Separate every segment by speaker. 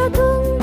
Speaker 1: Pada tunggu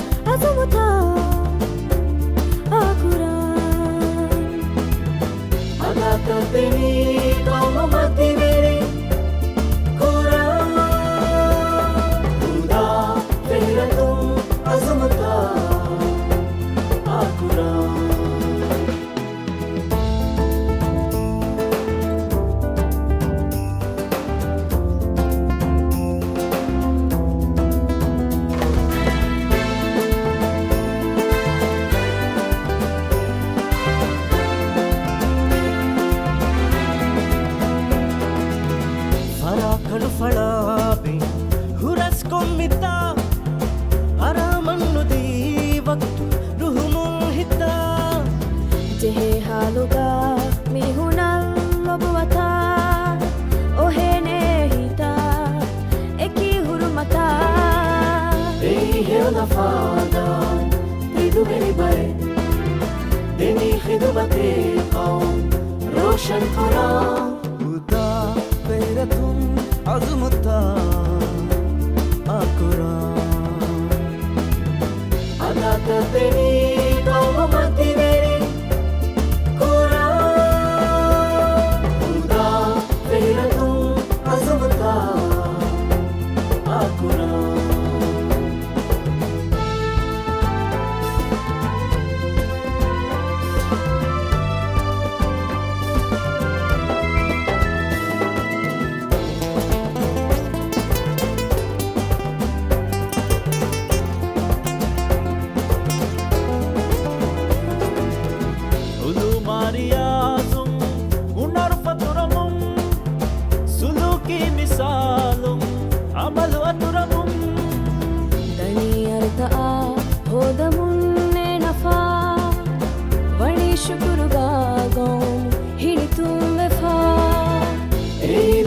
Speaker 2: Bonito.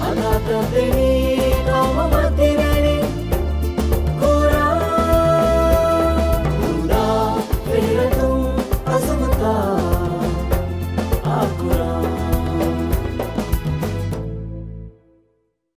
Speaker 3: Another day.